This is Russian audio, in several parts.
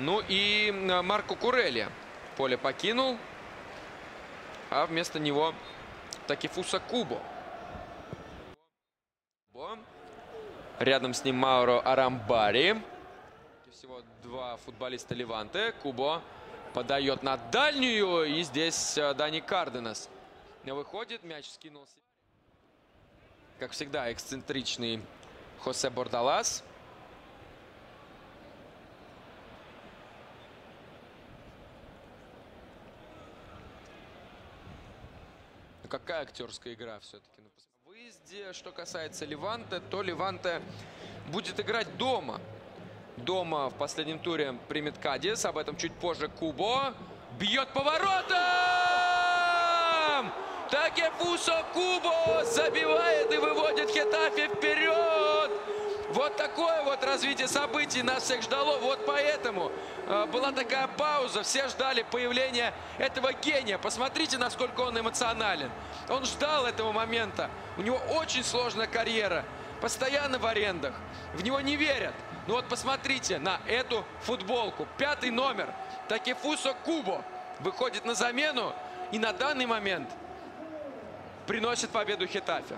Ну и Марко Курели поле покинул. А вместо него Такифуса Кубо. Рядом с ним Мауро Арамбари. Всего два футболиста Леванте. Кубо подает на дальнюю. И здесь э, Дани Карденас выходит. Мяч скинулся. Как всегда, эксцентричный Хосе Бордалас. Какая актерская игра все-таки. Ну, пос- в выезде, что касается Леванте, то Леванте будет играть дома. Дома в последнем туре примет Кадис. Об этом чуть позже Кубо. Бьет поворотом! Такефусо Кубо забивает и выводит Хетафи вперед! Вот такое вот развитие событий нас всех ждало. Вот поэтому была такая пауза. Все ждали появления этого гения. Посмотрите, насколько он эмоционален. Он ждал этого момента. У него очень сложная карьера. Постоянно в арендах. В него не верят. Ну вот посмотрите на эту футболку. Пятый номер. Такефусо Кубо выходит на замену. И на данный момент приносит победу Хитафе.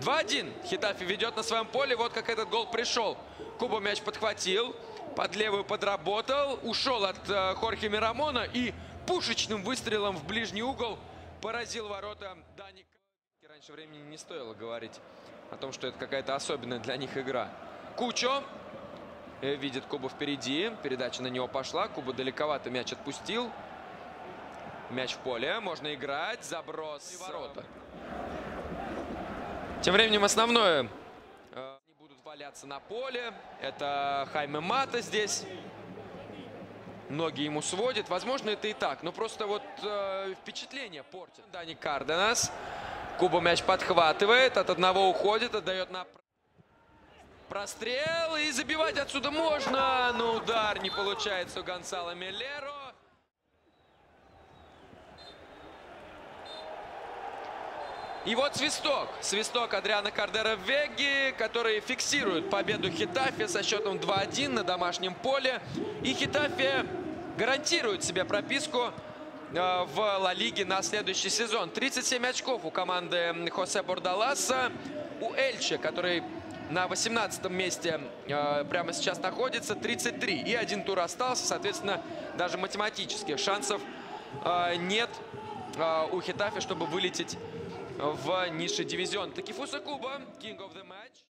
2-1. Хитафи ведет на своем поле. Вот как этот гол пришел. Куба мяч подхватил. Под левую подработал. Ушел от э, Хорхе Мирамона. И пушечным выстрелом в ближний угол поразил ворота Дани. Раньше времени не стоило говорить о том, что это какая-то особенная для них игра. Кучо э, видит Кубу впереди. Передача на него пошла. Куба далековато мяч отпустил. Мяч в поле. Можно играть. Заброс. И ворота. Тем временем основное. Валяться на поле. Это Хайме Мата здесь. Ноги ему сводит. Возможно, это и так. Но просто вот э, впечатление портит. Дани Карденас. Куба мяч подхватывает. От одного уходит. Отдает на пр- прострел. И забивать отсюда можно. Но удар не получается у Гонсало Мелеро. И вот свисток. Свисток Адриана Кардера Веги, который фиксирует победу Хитафе со счетом 2-1 на домашнем поле. И Хитафе гарантирует себе прописку э, в Ла Лиге на следующий сезон. 37 очков у команды Хосе Бордаласа. У Эльче, который на 18 месте э, прямо сейчас находится, 33. И один тур остался, соответственно, даже математических шансов э, нет у Хитафе, чтобы вылететь в низший дивизион. Такифуса Куба, King of the Match.